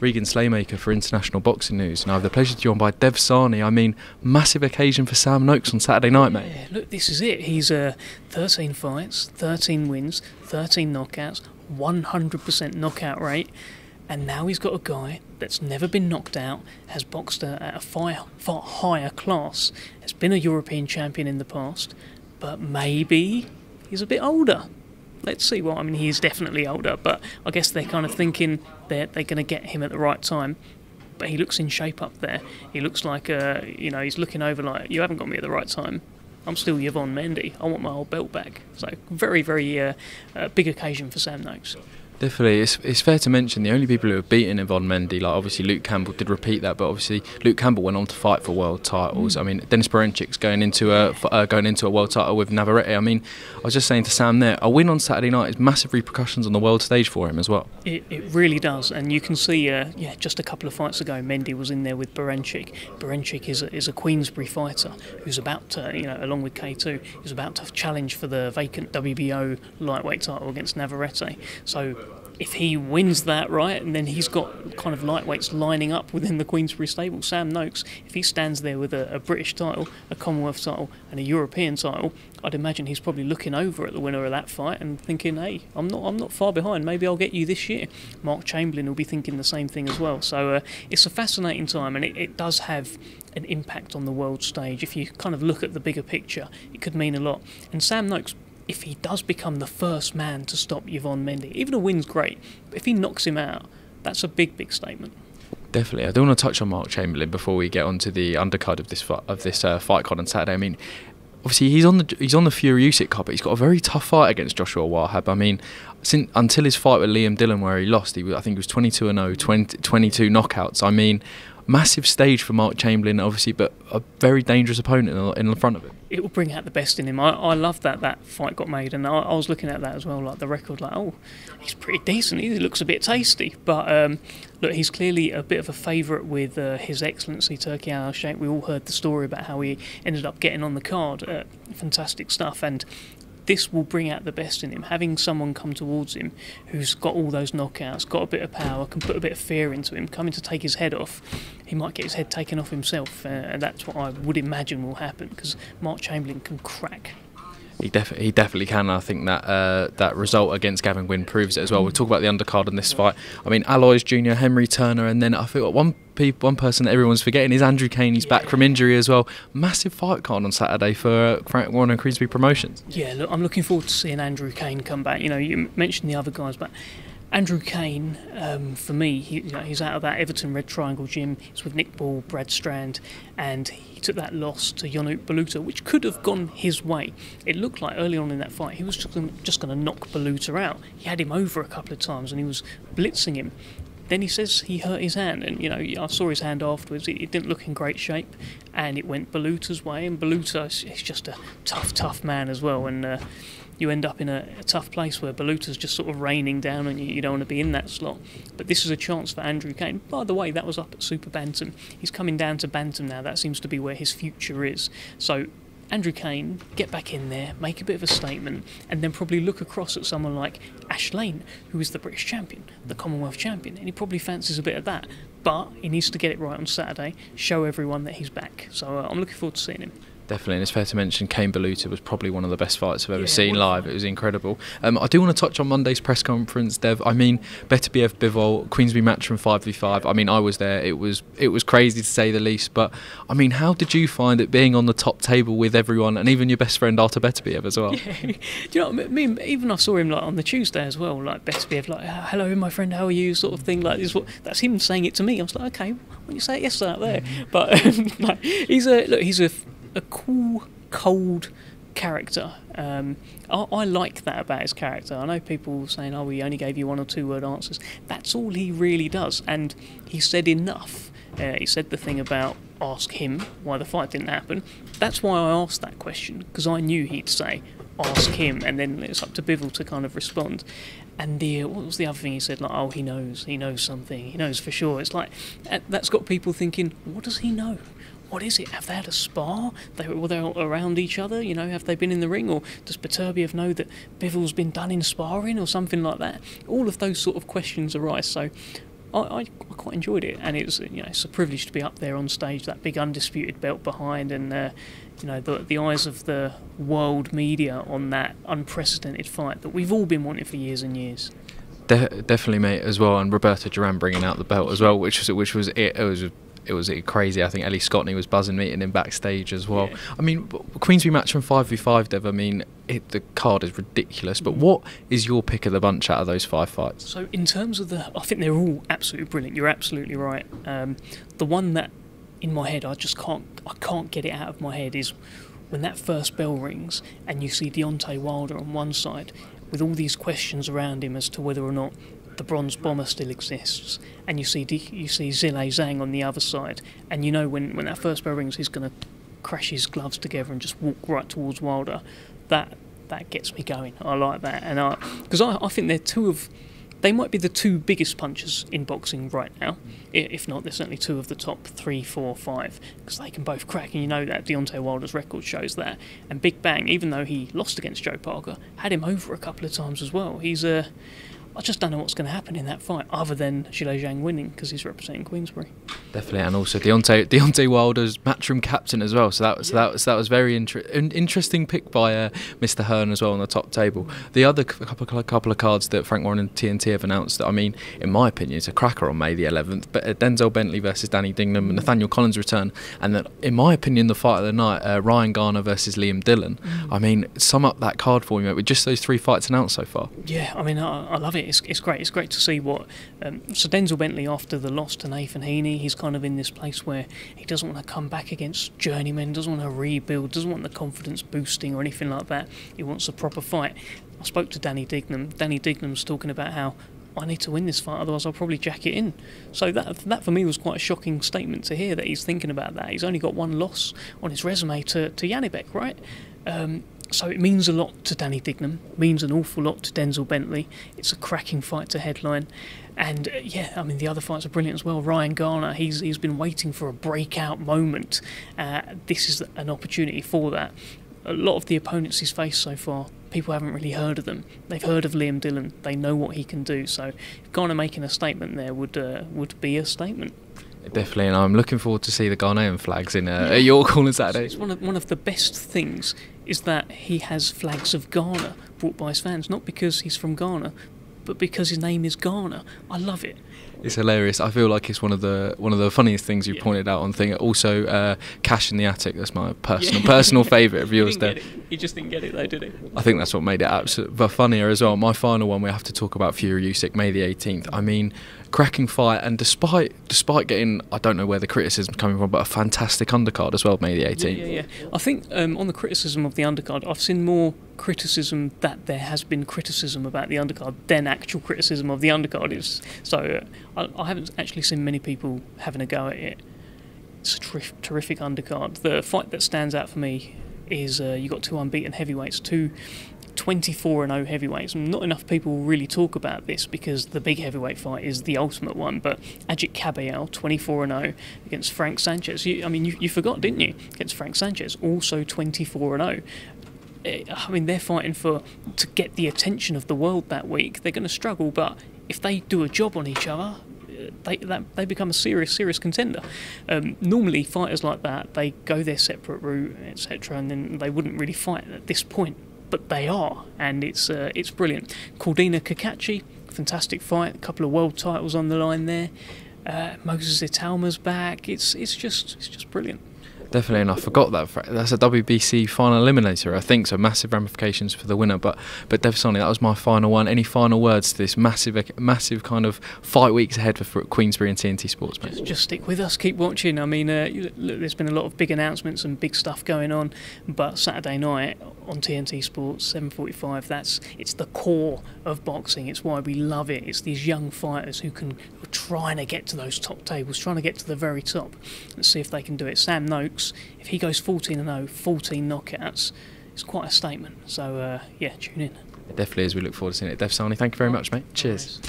Regan Slaymaker for International Boxing News, and I have the pleasure to be joined by Dev Sahni. I mean, massive occasion for Sam Noakes on Saturday night, mate. Yeah, look, this is it. He's uh, 13 fights, 13 wins, 13 knockouts, 100% knockout rate, and now he's got a guy that's never been knocked out, has boxed at a far, far higher class, has been a European champion in the past, but maybe he's a bit older let's see. Well, I mean, he's definitely older, but I guess they're kind of thinking they're, they're going to get him at the right time. But he looks in shape up there. He looks like, uh, you know, he's looking over like, you haven't got me at the right time. I'm still Yvan Mendy. I want my old belt back. So, very, very uh, uh, big occasion for Sam Noakes. Definitely, it's, it's fair to mention the only people who have beaten Yvan Mendy, like obviously Luke Campbell did repeat that, but obviously Luke Campbell went on to fight for world titles. Mm. I mean, Denys Berinchyk's going into a uh, going into a world title with Navarrete. I mean, I was just saying to Sam there, a win on Saturday night is massive repercussions on the world stage for him as well. It, it really does, and you can see, uh, yeah, just a couple of fights ago, Mendy was in there with Berinchyk. Berinchyk is a, is a Queensberry fighter who's about to, you know, along with K2, is about to challenge for the vacant WBO lightweight title against Navarrete. So if he wins that right, and then he's got kind of lightweights lining up within the Queensberry stable. Sam Noakes, if he stands there with a, a, British title, a Commonwealth title, and a European title, I'd imagine he's probably looking over at the winner of that fight and thinking, "Hey, I'm not, I'm not far behind. Maybe I'll get you this year." Mark Chamberlain will be thinking the same thing as well. So uh, it's a fascinating time, and it, it does have an impact on the world stage. If you kind of look at the bigger picture, it could mean a lot. And Sam Noakes if he does become the first man to stop Yvan Mendy, even a win's great, but if he knocks him out, that's a big, big statement. Definitely, I do want to touch on Mark Chamberlain before we get on to the undercard of this of this uh, fight card on Saturday. I mean, obviously he's on the he's on the Fury Usyk card, but he's got a very tough fight against Joshua Wahab. I mean, since, until his fight with Liam Dillon, where he lost, he I think he was 22 and 0, 20, 22 knockouts. I mean, massive stage for Mark Chamberlain, obviously, but a very dangerous opponent in, in front of him. It will bring out the best in him. I, I love that that fight got made, and I, I, was looking at that as well, like the record, like, oh, he's pretty decent. He looks a bit tasty. But um, look, he's clearly a bit of a favourite with uh, His Excellency Turki Al Sheikh. We all heard the story about how he ended up getting on the card. Uh, fantastic stuff. And this will bring out the best in him. Having someone come towards him who's got all those knockouts, got a bit of power, can put a bit of fear into him, coming to take his head off, he might get his head taken off himself, uh, and that's what I would imagine will happen because Mark Chamberlain can crack he, def- he definitely can. I think that uh, that result against Gavin Gwynne proves it as well. We'll talk about the undercard in this fight. I mean, Alois Jr., Henry Turner, and then I think one one person that everyone's forgetting is Andrew Cain. He's back from injury as well. Massive fight card on Saturday for uh, Frank Warren and Queensberry Promotions. Yeah, look, I'm looking forward to seeing Andrew Cain come back. You know, you mentioned the other guys, but Andrew Cain, um, for me, he, you know, he's out of that Everton Red Triangle gym. He's with Nick Ball, Brad Strand, and he took that loss to Ionut Baluta, which could have gone his way. It looked like early on in that fight he was just going to knock Baluta out. He had him over a couple of times and he was blitzing him. Then he says he hurt his hand, and you know I saw his hand afterwards. It, it didn't look in great shape, and it went Baluta's way. And Baluta is just a tough, tough man as well, and. Uh, you end up in a, a, tough place where Baluta's just sort of raining down on you. You don't want to be in that slot. But this is a chance for Andrew Cain. By the way, that was up at Super Bantam. He's coming down to Bantam now. That seems to be where his future is. So Andrew Cain, get back in there, make a bit of a statement, and then probably look across at someone like Ash Lane, who is the British champion, the Commonwealth champion, and he probably fancies a bit of that. But he needs to get it right on Saturday, show everyone that he's back. So uh, I'm looking forward to seeing him. Definitely, and it's fair to mention Cain Baluta was probably one of the best fights I've ever yeah, seen live. It was incredible. Um, I do want to touch on Monday's press conference, Dev. I mean, Beterbiev Bivol, Queensberry Matchroom five v five. I mean, I was there. It was it was crazy to say the least. But I mean, how did you find it being on the top table with everyone and even your best friend Artur Beterbiev as well? Yeah. do you know? what I mean, even I saw him like on the Tuesday as well, like Beterbiev, like "Hello, my friend, how are you?" sort of thing. Like this, what that's him saying it to me. I was like, okay, when you say it yesterday out there, mm-hmm. but um, like, he's a look, he's a a cool cold character. Um, I, I, like that about his character. I know people saying, "Oh, he only gave you one or two word answers." That's all he really does, and he said enough. Uh, he said the thing about ask him why the fight didn't happen. That's why I asked that question because I knew he'd say ask him, and then it's up to Bivol to kind of respond. And the what was the other thing he said? Like, oh, he knows, he knows something, he knows for sure. It's like that's got people thinking, what does he know? What is it? Have they had a spar? They were they around each other? You know, have they been in the ring, or does Beterbiev know that Bivol's been done in sparring, or something like that? All of those sort of questions arise. So, I, I, quite enjoyed it, and it's you know it's a privilege to be up there on stage, that big undisputed belt behind, and uh, you know the the eyes of the world media on that unprecedented fight that we've all been wanting for years and years. De- definitely, mate, as well, and Roberto Duran bringing out the belt as well, which was which was it. It was it was crazy. I think Ellie Scotney was buzzing meeting him backstage as well. Yeah. I mean, Queensberry Matchroom five v five, Dev. I mean, it, the card is ridiculous. But what is your pick of the bunch out of those five fights? So in terms of the, I think they're all absolutely brilliant. You're absolutely right. Um, the one that in my head I just can't I can't get it out of my head is when that first bell rings and you see Deontay Wilder on one side with all these questions around him as to whether or not the bronze bomber still exists, and you see you see Zhilei Zhang on the other side, and you know when, when that first bell rings, he's going to crash his gloves together and just walk right towards Wilder. That that gets me going. I like that, and I because I, I think they're two of they might be the two biggest punchers in boxing right now. If not, they're certainly two of the top three, four, five, because they can both crack, and you know that Deontay Wilder's record shows that. And Big Bang, even though he lost against Joe Parker, had him over a couple of times as well. He's a uh, I just don't know what's going to happen in that fight, other than Zhilei Zhang winning because he's representing Queensberry. Definitely, and also Deontay Deontay Wilder's matchroom captain as well. So that was yeah. that was that was very inter- interesting pick by uh, Mr. Hearn as well on the top table. The other couple couple of cards that Frank Warren and TNT have announced, that I mean, in my opinion, it's a cracker on May the 11th. But uh, Denzel Bentley versus Danny and Nathaniel Collins return, and then in my opinion, the fight of the night, uh, Ryan Garner versus Liam Dillon. Mm. I mean, sum up that card for me mate, with just those three fights announced so far. Yeah, I mean, I, I love it. It's, it's great. It's great to see what. Um, so Denzel Bentley, after the loss to Nathan Heaney, he's kind of in this place where he doesn't want to come back against journeymen, doesn't want to rebuild, doesn't want the confidence boosting or anything like that. He wants a proper fight. I spoke to Danny Dignum. Danny Dignum's talking about how I need to win this fight, otherwise I'll probably jack it in. So that that for me was quite a shocking statement to hear that he's thinking about that. He's only got one loss on his resume to to Janibek, right? Um, so it means a lot to Danny Dignum, means an awful lot to Denzel Bentley. It's a cracking fight to headline. And uh, yeah, I mean, the other fights are brilliant as well. Ryan Garner, he's, he's been waiting for a breakout moment. Uh, this is an opportunity for that. A lot of the opponents he's faced so far, people haven't really heard of them. They've heard of Liam Dillon, they know what he can do. So Garner making a statement there would, uh, would be a statement. Definitely, and I'm looking forward to see the Ghanaian flags in uh, at York on Saturday. It's one of one of the best things is that he has flags of Ghana brought by his fans, not because he's from Ghana, but because his name is Ghana. I love it. It's hilarious. I feel like it's one of the one of the funniest things you yeah. pointed out on thing. Also, uh, Cash in the Attic. That's my personal yeah. personal favourite of yours. There, he just didn't get it though, did he? I think that's what made it absolutely but funnier as well. My final one, we have to talk about Fury Usyk, May the 18th. I mean, cracking fight, and despite despite getting, I don't know where the criticism's coming from, but a fantastic undercard as well, May the 18th. Yeah, yeah, yeah. I think um, on the criticism of the undercard, I've seen more criticism that there has been criticism about the undercard than actual criticism of the undercard is. So uh, I, I, haven't actually seen many people having a go at it. It's a ter- terrific undercard. The fight that stands out for me is uh, you got two unbeaten heavyweights, two 24 and 0 heavyweights. Not enough people really talk about this because the big heavyweight fight is the ultimate one. But Agit Kabayel, 24 and 0 against Frank Sanchez. You, I mean, you, you forgot, didn't you? Against Frank Sanchez, also 24 and 0. I mean, they're fighting for to get the attention of the world that week. They're going to struggle, but if they do a job on each other, they that, they become a serious serious contender. Um, normally, fighters like that they go their separate route, etc., and then they wouldn't really fight at this point but they are, and it's uh, it's brilliant. Cordina Cacace, fantastic fight, a couple of world titles on the line there. Uh, Moses Itauma's back. It's it's just it's just brilliant. Definitely, and I forgot that that's a WBC final eliminator, I think. So massive ramifications for the winner. But but Dev Sahni, that was my final one. Any final words to this massive massive kind of fight weeks ahead for Queensberry and TNT Sports? Just, just, stick with us, keep watching. I mean, uh, look, there's been a lot of big announcements and big stuff going on, but Saturday night on TNT Sports 7:45, that's it's the core of boxing. It's why we love it. It's these young fighters who can trying to get to those top tables, trying to get to the very top. Let's see if they can do it. Sam If he goes 14 and 0, 14 knockouts, it's quite a statement. So uh, yeah, tune in. It definitely is. We look forward to seeing it. Dev Sahni, thank you very much, mate. Cheers.